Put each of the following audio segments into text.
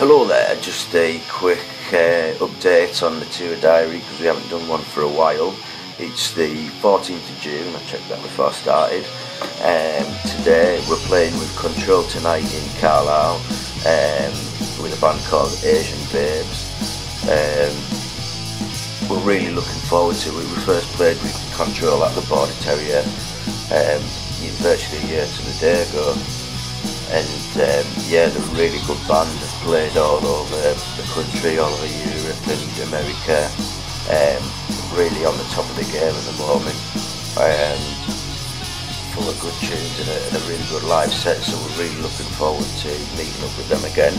Hello there, just a quick uh, update on the tour diary because we haven't done one for a while. It's the 14th of June, I checked that before I started. Um, today we're playing with Control tonight in Carlisle um, with a band called Asian Babes. Um, we're really looking forward to it. We first played with Control at the Border Terrier um, virtually a year to the day ago and um, yeah, they're a really good band. Played all over the country, all over Europe and America. Um, really on the top of the game at the moment. Um, full of good tunes and a, and a, really good live set, so we're really looking forward to meeting up with them again.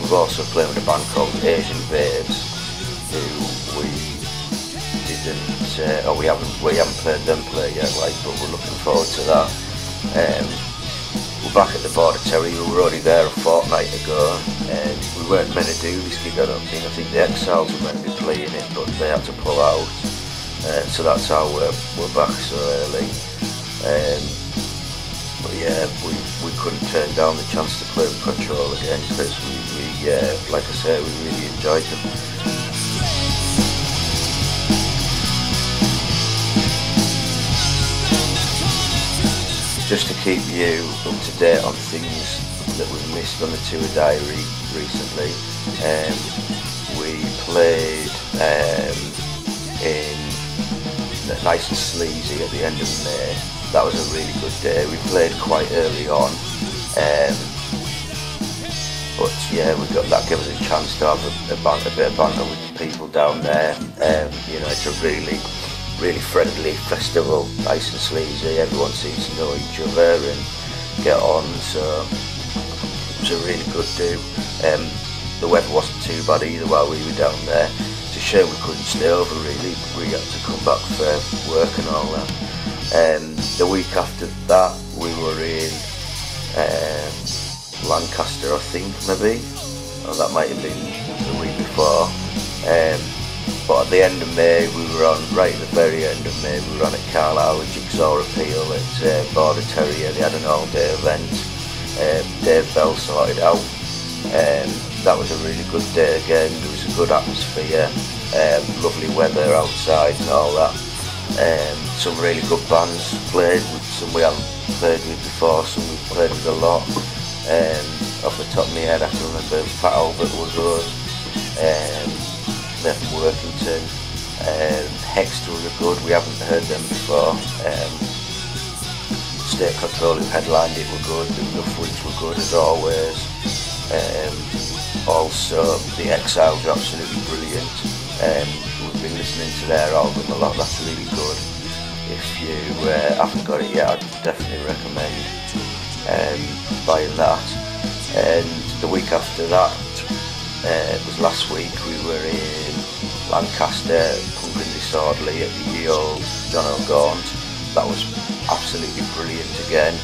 We've also played with a band called Asian Babes, who we didn't, uh, or we haven't, we haven't played them play yet, like, but we're looking forward to that. Um, we're back at the Border Terrier. We were already there a fortnight ago, and we weren't meant to do this gig. I don't think. I think the Exiles were meant to be playing it, but they had to pull out. Uh, so that's how we're, we're back so early. Um, but yeah, we, we couldn't turn down the chance to play with Control again because we, we uh, like I said, we really enjoyed them. Just to keep you up to date on things that we've missed on the tour diary recently. Um, we played um, in Nice and Sleazy at the end of May. That was a really good day. We played quite early on. Um, but yeah, we got that gave us a chance to have a, a, a bit of banter with the people down there. Um, you know, it's a really really friendly festival, nice and sleazy. Everyone seems to know each other and get on. So it was a really good do. Um, the weather wasn't too bad either while we were down there. It's a shame we couldn't stay over really. We had to come back for work and all that. Um, the week after that, we were in um, Lancaster, I think, maybe. Or that might have been the week before. Um, but at the end of May, we were on, right at the very end of May, we were on at Carlisle Jigsaw Appeal at uh, Border Terrier. They had an all-day event. Um, Dave Bell sorted out. Um, that was a really good day again. There was a good atmosphere, um, lovely weather outside and all that. Um, some really good bands played with some we haven't played with before, some we've played with a lot. Um, off the top of my head, I can remember Fat Albert was us. Um, from Workington. Um, Hexter were good, we haven't heard them before. Um, State Control who headlined it were good, the Enough Weeks were good as always. Um, also, the Exiles are absolutely brilliant. Um, we've been listening to their album a lot, that's really good. If you uh, haven't got it yet, I'd definitely recommend um, buying that. And the week after that, uh, it was last week, we were in Lancaster, and Disorderly at the old John O'Gaunt. That was absolutely brilliant again.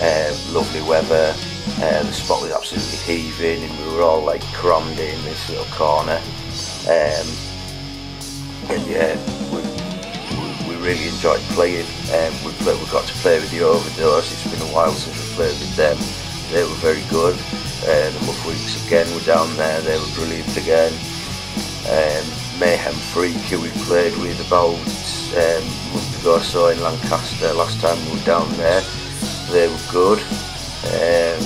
Uh, lovely weather. Uh, the spot was absolutely heaving and we were all like crammed in this little corner. Um, and yeah, we, we, we, really enjoyed playing. Um, we, we got to play with the Overdose. It's been a while since we played with them. They were very good. Uh, the Muff Weeks again were down there. They were brilliant again. Um, Mayhem Freak who we played with about um, a month ago or so in Lancaster last time we were down there. They were good. Um,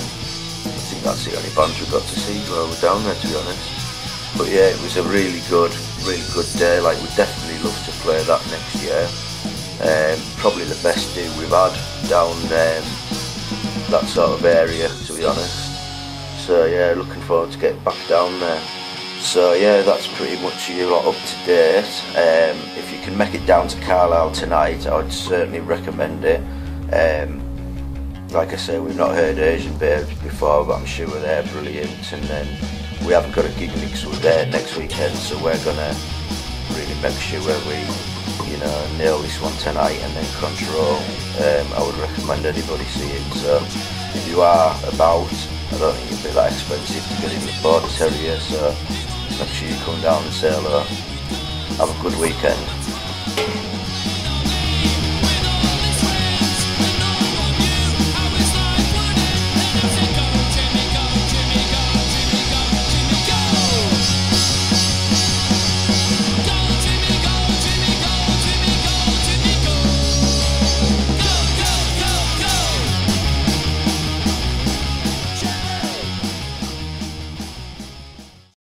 I think that's the only band we got to see while we were down there to be honest. But yeah, it was a really good, really good day. Like we definitely love to play that next year. Um, probably the best day we've had down um, that sort of area to be honest. So yeah, looking forward to getting back down there. So yeah, that's pretty much you lot up to date. Um, if you can make it down to Carlisle tonight, I'd certainly recommend it. Um, like I say, we've not heard Asian Babes before, but I'm sure they're brilliant. And then we haven't got a gig mix with there next weekend, so we're gonna really make sure we, you know, nail this one tonight and then control. Um, I would recommend anybody see it. So if you are about, I don't think it'd be that expensive to get in the Border Terrier, so make sure you come down and say hello. Have a good weekend.